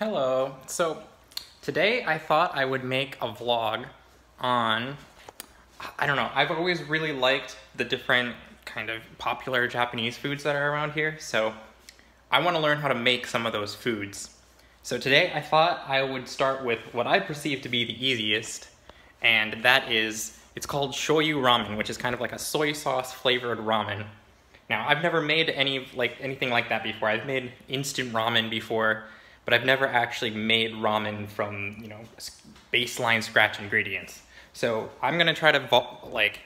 Hello. So today I thought I would make a vlog on, I don't know, I've always really liked the different kind of popular Japanese foods that are around here. So I want to learn how to make some of those foods. So today I thought I would start with what I perceive to be the easiest, and that is, it's called shoyu ramen, which is kind of like a soy sauce flavored ramen. Now, I've never made any like anything like that before. I've made instant ramen before, but I've never actually made ramen from, you know, baseline scratch ingredients. So I'm gonna try to like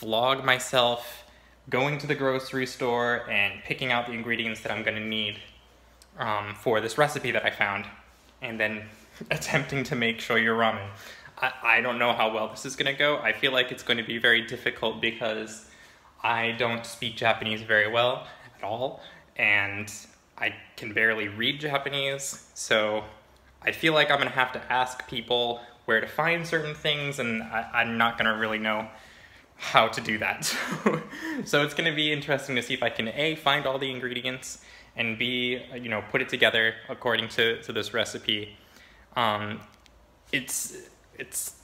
vlog myself going to the grocery store and picking out the ingredients that I'm gonna need um, for this recipe that I found, and then attempting to make shoyu ramen. I, I don't know how well this is gonna go. I feel like it's going to be very difficult because I don't speak Japanese very well at all, and I can barely read Japanese, so I feel like I'm gonna have to ask people where to find certain things, and I, am not gonna really know how to do that. so it's gonna be interesting to see if I can A, find all the ingredients, and B, you know, put it together according to, to this recipe. Um, it's, it's,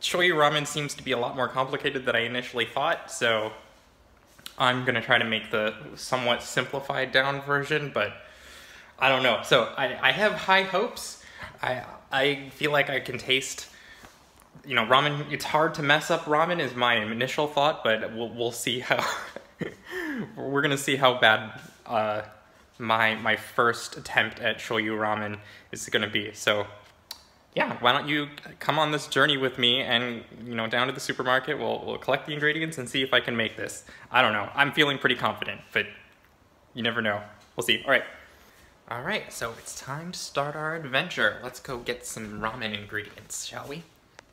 shoyu ramen seems to be a lot more complicated than I initially thought, so I'm gonna try to make the somewhat simplified down version, but I don't know. So I, I have high hopes. I, I feel like I can taste, you know, ramen, it's hard to mess up ramen is my initial thought, but we'll, we'll see how, we're gonna see how bad uh, my, my first attempt at shoyu ramen is gonna be. So yeah, why don't you come on this journey with me and, you know, down to the supermarket, we'll, we'll collect the ingredients and see if I can make this. I don't know, I'm feeling pretty confident, but you never know. We'll see. All right. All right, so it's time to start our adventure. Let's go get some ramen ingredients, shall we?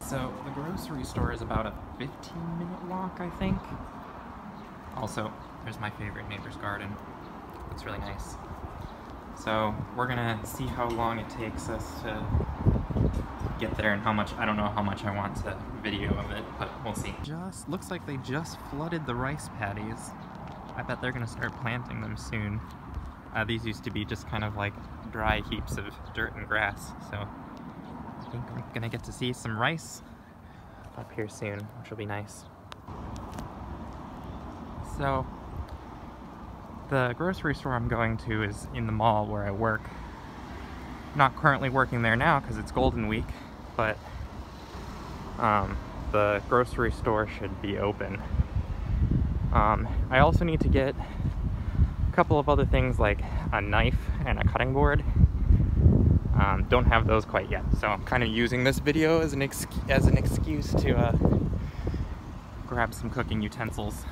So the grocery store is about a 15 minute walk, I think. Also, there's my favorite neighbor's garden. It's really nice. So we're gonna see how long it takes us to get there and how much, I don't know how much I want to video of it, but we'll see. Just, looks like they just flooded the rice paddies. I bet they're gonna start planting them soon. Uh, these used to be just kind of like dry heaps of dirt and grass, so I think I'm gonna get to see some rice up here soon, which will be nice. So, the grocery store I'm going to is in the mall where I work. Not currently working there now because it's Golden Week, but um, the grocery store should be open. Um, I also need to get a couple of other things like a knife and a cutting board. Um, don't have those quite yet, so I'm kind of using this video as an, as an excuse to uh, grab some cooking utensils.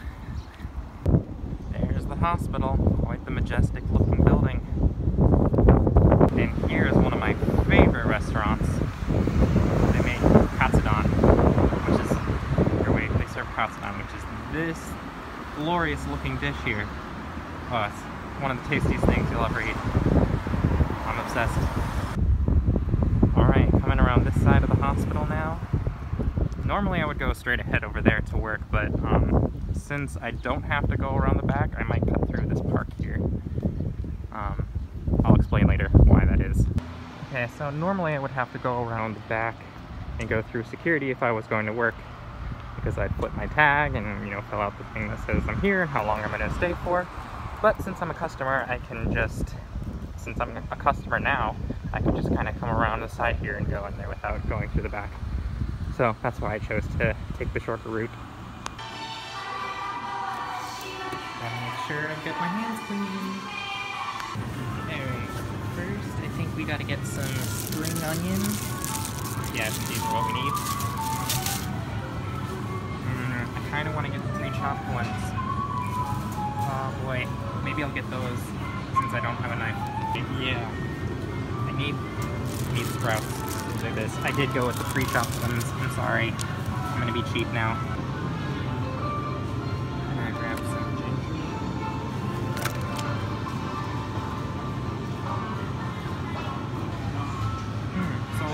There's the hospital, quite the majestic looking building. And here is one of my favorite restaurants. They make katsudon, which is, or wait, they serve katsudon, which is this glorious looking dish here. Oh, it's one of the tastiest things you'll ever eat. I'm obsessed. Alright, coming around this side of the hospital now. Normally I would go straight ahead over there to work, but um, since I don't have to go around the back, I might cut through this park here. Um, I'll explain later why that is. Okay, so normally I would have to go around the back and go through security if I was going to work because I'd flip my tag and, you know, fill out the thing that says I'm here and how long I'm going to stay for. But since I'm a customer, I can just, since I'm a customer now, I can just kind of come around the side here and go in there without going through the back. So that's why I chose to take the shorter route. Gotta make sure I get my hands clean. Alright, first I think we gotta get some spring onions. Yeah, these are what we need. Mm, I kinda wanna get the pre-chopped ones. Oh boy, maybe I'll get those since I don't have a knife. Yeah, I need, I need sprouts. Like this. I did go with the pre-chopped ones. I'm sorry. I'm gonna be cheap now.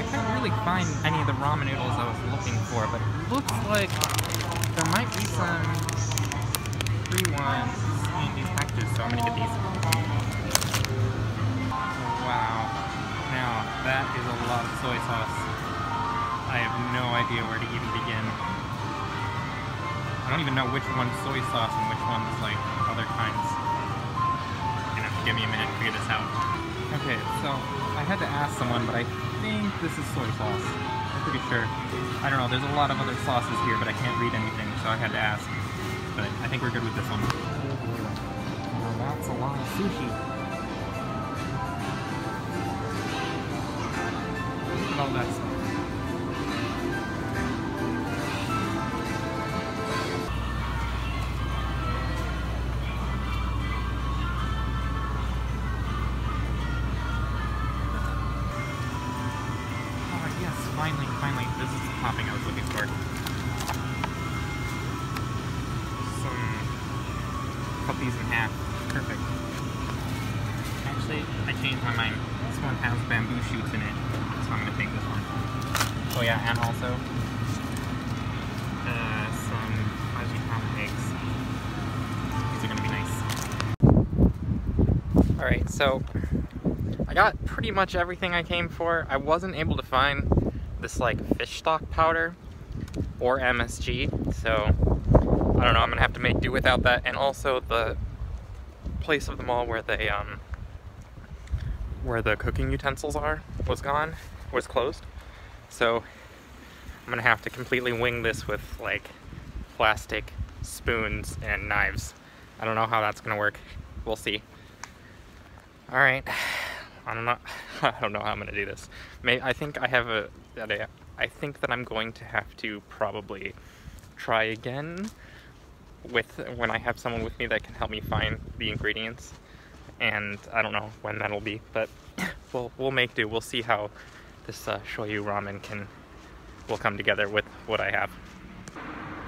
Couldn't really find any of the ramen noodles I was looking for, but it looks like there might be some free ones in these packages, so I'm gonna get these. Wow. Now, that is a lot of soy sauce. I have no idea where to even begin. I don't even know which one's soy sauce and which one's like other kinds. Have to give me a minute to figure this out. Okay, so I had to ask someone, but I think this is soy sauce. I'm pretty sure. I don't know, there's a lot of other sauces here, but I can't read anything, so I had to ask. But I think we're good with this one. That's a lot of sushi. Look at. These in half, perfect. Actually, I changed my mind. This one has bamboo shoots in it, so I'm gonna take this one. Oh yeah, and also, uh, some Ajitama eggs. These are gonna be nice. Alright, so I got pretty much everything I came for. I wasn't able to find this like fish stock powder or MSG, so I don't know, I'm gonna have to make do without that. And also the place of the mall where they um where the cooking utensils are was gone, was closed. So I'm gonna have to completely wing this with like plastic spoons and knives. I don't know how that's gonna work. We'll see. All right. I don't know. I don't know how I'm gonna do this. May I think I have a I think that I'm going to have to probably try again with when I have someone with me that can help me find the ingredients. And I don't know when that'll be, but we'll we'll make do. We'll see how this uh, shoyu ramen can will come together with what I have.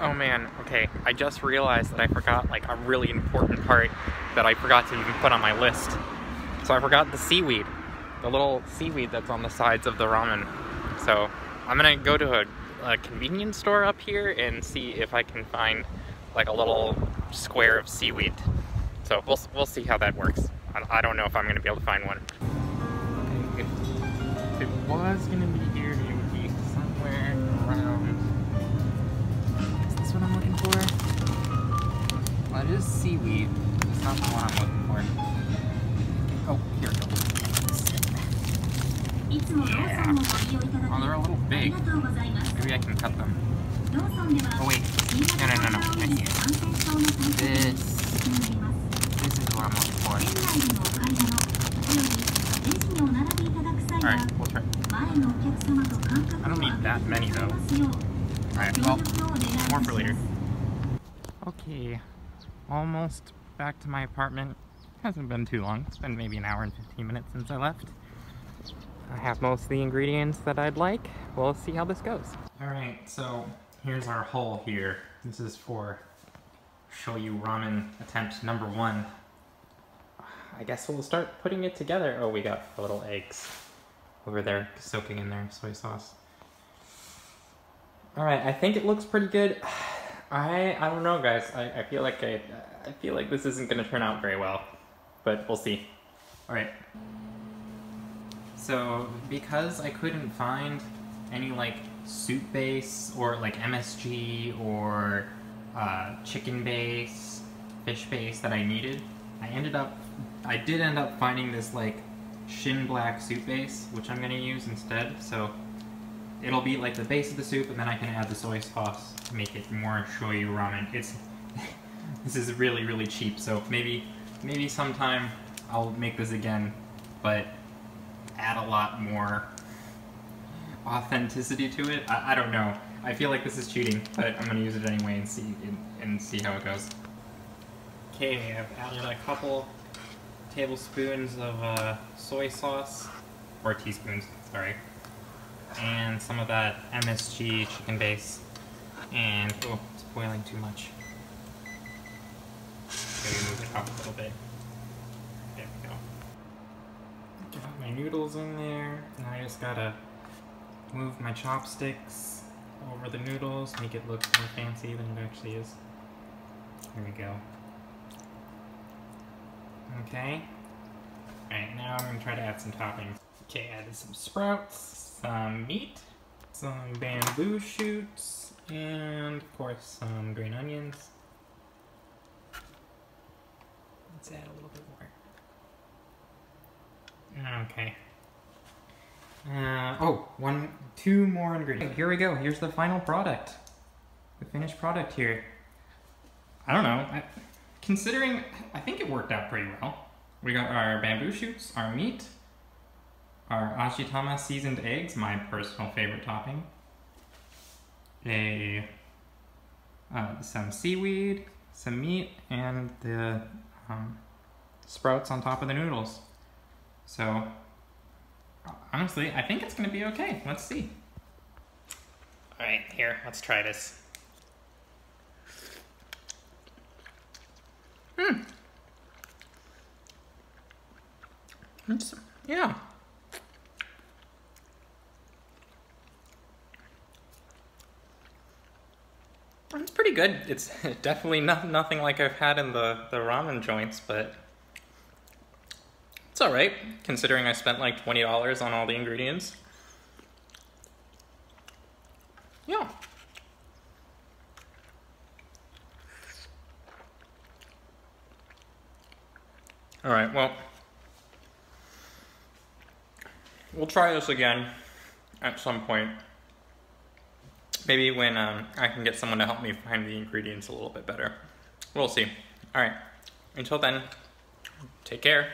Oh man, okay, I just realized that I forgot like a really important part that I forgot to even put on my list. So I forgot the seaweed, the little seaweed that's on the sides of the ramen. So I'm gonna go to a, a convenience store up here and see if I can find like a little square of seaweed. So we'll, we'll see how that works. I, I don't know if I'm gonna be able to find one. Okay, if it was gonna be here, it would be somewhere around. Is this what I'm looking for? Well, it is seaweed. It's not the one I'm looking for. Oh, here it goes. Yeah. Oh, they're a little big. Maybe I can cut them. Oh wait. No, no, no, no. I see it. This. This is what I'm looking for. Alright, we'll try. I don't need that many though. Alright, well, more for later. Okay, almost back to my apartment. Hasn't been too long. It's been maybe an hour and 15 minutes since I left. I have most of the ingredients that I'd like. We'll see how this goes. Alright, so here's our hull here. This is for shoyu ramen attempt number one. I guess we'll start putting it together. Oh, we got little eggs over there soaking in their soy sauce. Alright, I think it looks pretty good. I I don't know guys. I, I feel like I I feel like this isn't gonna turn out very well. But we'll see. Alright. So because I couldn't find any like soup base or like MSG or uh, chicken base, fish base that I needed, I ended up, I did end up finding this like Shin Black soup base, which I'm gonna use instead. So it'll be like the base of the soup, and then I can add the soy sauce to make it more shoyu ramen. It's this is really really cheap, so maybe maybe sometime I'll make this again, but add a lot more authenticity to it. I, I don't know. I feel like this is cheating, but I'm gonna use it anyway and see and, and see how it goes. Okay, I've added a couple tablespoons of uh, soy sauce, or teaspoons, sorry, and some of that MSG chicken base, and oh, it's boiling too much. Maybe move it up a little bit. There we go. Got my noodles in there, and I just gotta move my chopsticks over the noodles, make it look more fancy than it actually is. There we go. Okay. Alright, now I'm gonna try to add some toppings. Okay, added some sprouts, some meat, some bamboo shoots, and of course some green onions. Let's add a little bit more. Okay. Uh, oh, one, two more ingredients. Here we go. Here's the final product. The finished product here. I don't know. I, considering, I think it worked out pretty well. We got our bamboo shoots, our meat, our ajitama seasoned eggs, my personal favorite topping, a uh, some seaweed, some meat, and the um, sprouts on top of the noodles. So, honestly, I think it's going to be okay. Let's see. All right, here, let's try this. Hmm. It's, yeah. It's pretty good. It's definitely not, nothing like I've had in the, the ramen joints, but it's alright, considering I spent like $20 on all the ingredients. Yeah. Alright, well, we'll try this again at some point. Maybe when um, I can get someone to help me find the ingredients a little bit better. We'll see. Alright, until then, take care.